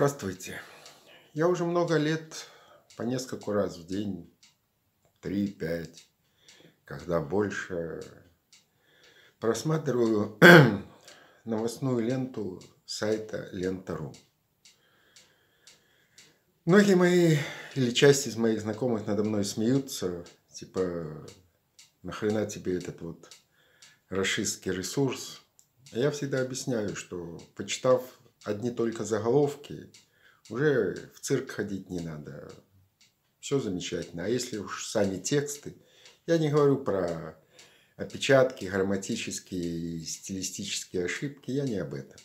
Здравствуйте. Я уже много лет по нескольку раз в день, три-пять, когда больше, просматриваю новостную ленту сайта Лента.ру. Многие мои или часть из моих знакомых надо мной смеются, типа, нахрена тебе этот вот расистский ресурс. А я всегда объясняю, что почитав одни только заголовки, уже в цирк ходить не надо. Все замечательно. А если уж сами тексты, я не говорю про опечатки, грамматические и стилистические ошибки, я не об этом.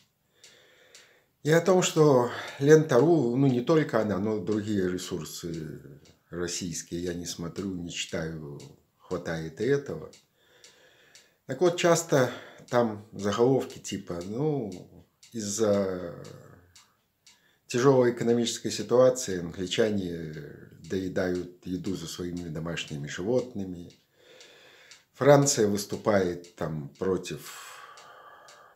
И о том, что Лента.ру, ну не только она, но другие ресурсы российские я не смотрю, не читаю, хватает и этого. Так вот, часто там заголовки типа, ну, из-за тяжелой экономической ситуации англичане доедают еду за своими домашними животными. Франция выступает там против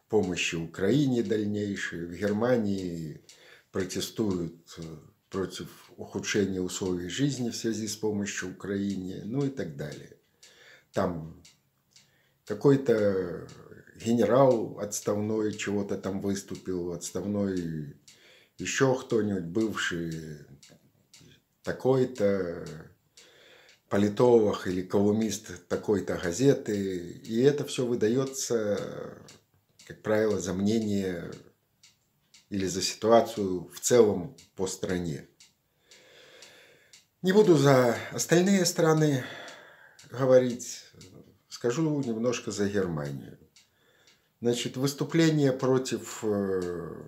помощи Украине дальнейшей. В Германии протестуют против ухудшения условий жизни в связи с помощью Украине, ну и так далее. Там какой-то генерал отставной чего-то там выступил, отставной еще кто-нибудь, бывший такой-то политолог или колумнист такой-то газеты. И это все выдается, как правило, за мнение или за ситуацию в целом по стране. Не буду за остальные страны говорить, скажу немножко за Германию. Значит, выступление против э,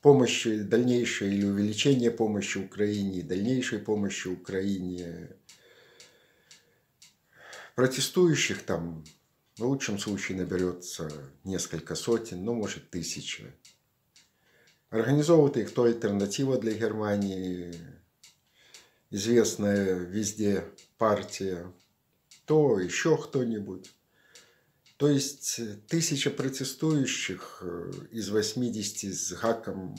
помощи дальнейшей или увеличения помощи Украине, дальнейшей помощи Украине. Протестующих там в лучшем случае наберется несколько сотен, ну, может, тысяча. Организовывает их то альтернатива для Германии, известная везде партия, то еще кто-нибудь. То есть э, тысяча протестующих э, из 80 с гаком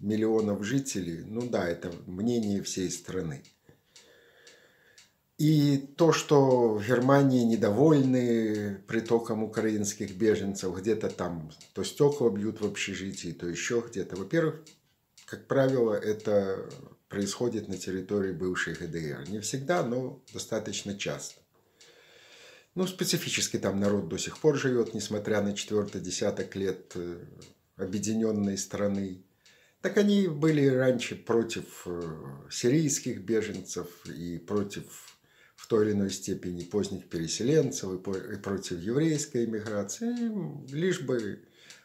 миллионов жителей, ну да, это мнение всей страны. И то, что в Германии недовольны притоком украинских беженцев, где-то там то стекла бьют в общежитии, то еще где-то. Во-первых, как правило, это происходит на территории бывшей ГДР. Не всегда, но достаточно часто. Ну, специфически там народ до сих пор живет, несмотря на четвертый десяток лет э, объединенной страны. Так они были раньше против э, сирийских беженцев и против в той или иной степени поздних переселенцев и против еврейской иммиграции, лишь бы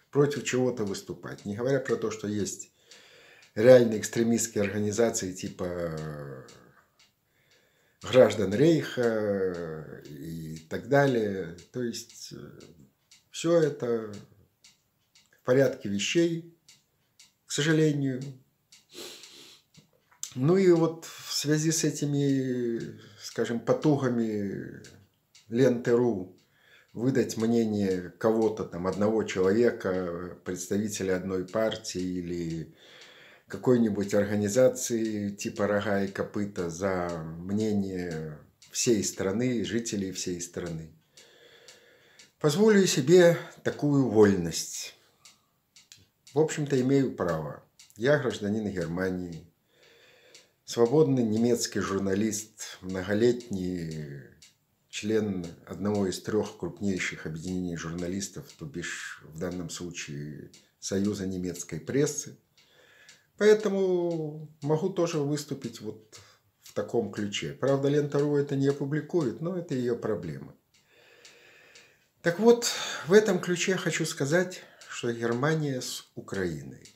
против чего-то выступать. Не говоря про то, что есть реальные экстремистские организации типа граждан Рейха и так далее. То есть э, все это в порядке вещей, к сожалению. Ну и вот в связи с этими, скажем, потугами ленты.ру выдать мнение кого-то, там, одного человека, представителя одной партии или какой-нибудь организации типа «Рога и копыта» за мнение всей страны, жителей всей страны. Позволю себе такую вольность. В общем-то, имею право. Я гражданин Германии, свободный немецкий журналист, многолетний член одного из трех крупнейших объединений журналистов, то бишь в данном случае Союза немецкой прессы – Поэтому могу тоже выступить вот в таком ключе. Правда, Лента.ру это не опубликует, но это ее проблема. Так вот, в этом ключе хочу сказать, что Германия с Украиной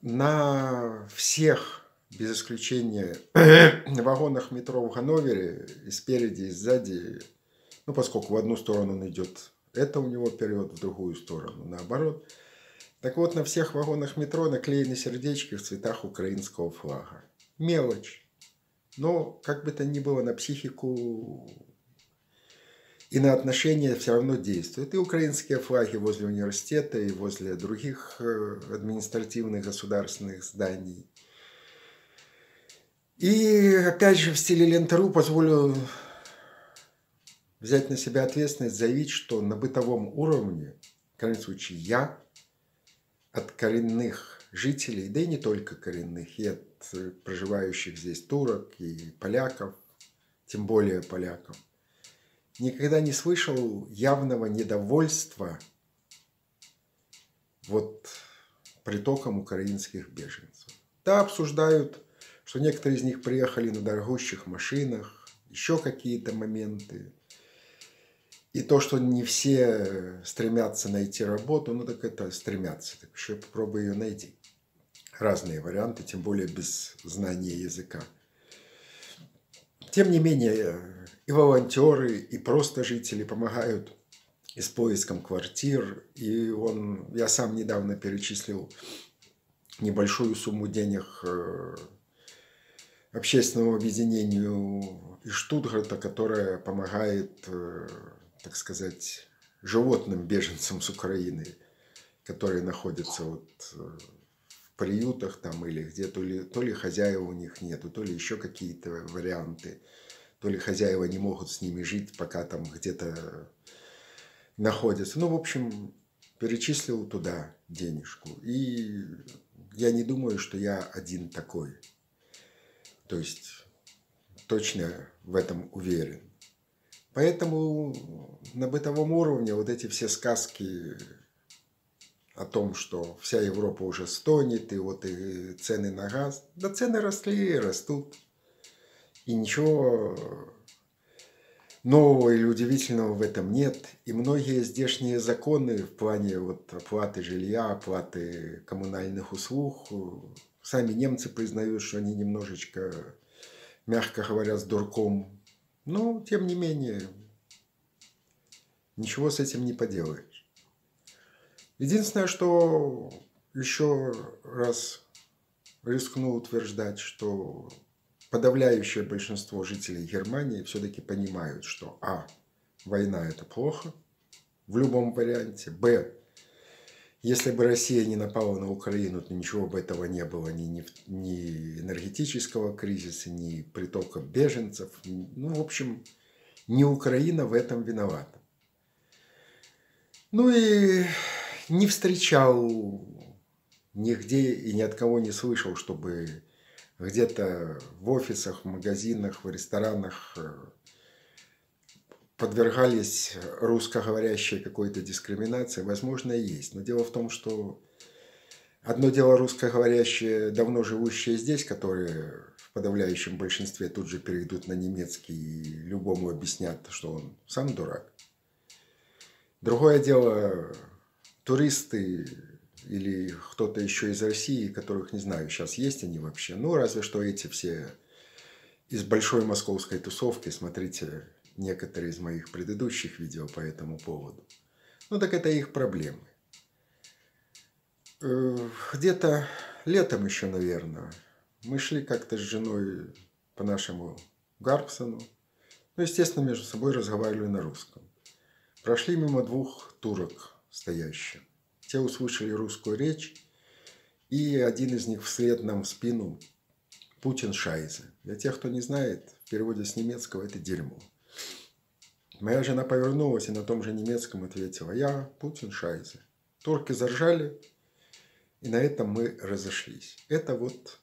на всех, без исключения, вагонах метро в Ганновере и спереди, и сзади, ну, поскольку в одну сторону он идет, это у него вперед, в другую сторону, наоборот – так вот, на всех вагонах метро наклеены сердечки в цветах украинского флага. Мелочь. Но, как бы то ни было, на психику И на отношения все равно действуют. И украинские флаги возле университета, и возле других э, административных государственных зданий. И опять же в стиле Лентеру позволю взять на себя ответственность, заявить, что на бытовом уровне, в крайнем случае, я от коренных жителей, да и не только коренных, и от проживающих здесь турок и поляков, тем более поляков, никогда не слышал явного недовольства вот притоком украинских беженцев. Да, обсуждают, что некоторые из них приехали на дорогущих машинах, еще какие-то моменты. И то, что не все стремятся найти работу, ну так это стремятся, так еще попробуй ее найти. Разные варианты, тем более без знания языка. Тем не менее, и волонтеры, и просто жители помогают и с поиском квартир. И он, я сам недавно перечислил небольшую сумму денег э, общественному объединению из Штутгарта, которое помогает, э, так сказать, животным беженцам с Украины, которые находятся вот э, в приютах там или где то ли, то ли хозяева у них нету, то ли еще какие-то варианты то ли хозяева не могут с ними жить, пока там где-то находятся. Ну, в общем, перечислил туда денежку. И я не думаю, что я один такой. То есть точно в этом уверен. Поэтому на бытовом уровне вот эти все сказки о том, что вся Европа уже стонет, и вот и цены на газ. Да цены росли и растут. И ничего нового или удивительного в этом нет. И многие здешние законы в плане вот оплаты жилья, оплаты коммунальных услуг, сами немцы признают, что они немножечко, мягко говоря, с дурком. Но, тем не менее, ничего с этим не поделаешь. Единственное, что еще раз рискну утверждать, что подавляющее большинство жителей Германии все-таки понимают, что а. Война – это плохо в любом варианте. Б. Если бы Россия не напала на Украину, то ничего бы этого не было, ни, неф... ни энергетического кризиса, ни притока беженцев. Ну, в общем, не Украина в этом виновата. Ну и не встречал нигде и ни от кого не слышал, чтобы где-то в офисах, в магазинах, в ресторанах э, подвергались русскоговорящей какой-то дискриминации, возможно, есть. Но дело в том, что одно дело русскоговорящие, давно живущие здесь, которые в подавляющем большинстве тут же перейдут на немецкий и любому объяснят, что он сам дурак. Другое дело туристы, или кто-то еще из России, которых не знаю, сейчас есть они вообще. Ну, разве что эти все из большой московской тусовки, смотрите некоторые из моих предыдущих видео по этому поводу. Ну, так это их проблемы. Э, где-то летом еще, наверное, мы шли как-то с женой по нашему Гарпсону. Ну, естественно, между собой разговаривали на русском. Прошли мимо двух турок стоящих. Те услышали русскую речь, и один из них вслед нам в спину «Путин Шайзе». Для тех, кто не знает, в переводе с немецкого это дерьмо. Моя жена повернулась и на том же немецком ответила «Я Путин Шайзе». Турки заржали, и на этом мы разошлись. Это вот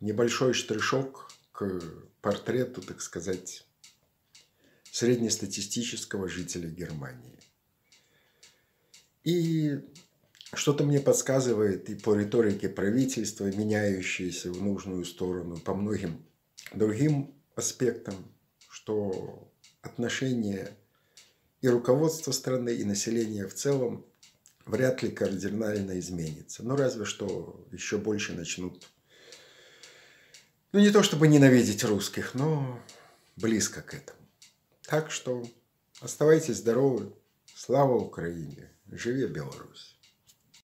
небольшой штришок к портрету, так сказать, среднестатистического жителя Германии. И что-то мне подсказывает и по риторике правительства, меняющейся в нужную сторону, по многим другим аспектам, что отношения и руководства страны, и населения в целом вряд ли кардинально изменится. Ну, разве что еще больше начнут, ну, не то чтобы ненавидеть русских, но близко к этому. Так что оставайтесь здоровы. Слава Украине! Живе Беларусь!